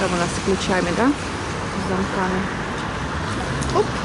Там у нас с ключами, да? С замками. Оп.